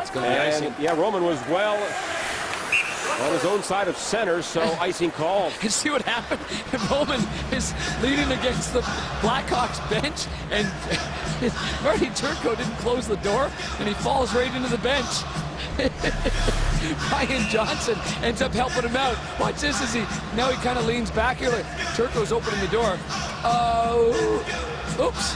It's going to be icing. yeah, Roman was well on his own side of center, so icing call. You see what happened? Roman is leaning against the Blackhawks bench, and Marty Turco didn't close the door, and he falls right into the bench. Ryan Johnson ends up helping him out. Watch this as he now he kind of leans back here. Like Turco's opening the door. Oh, oops.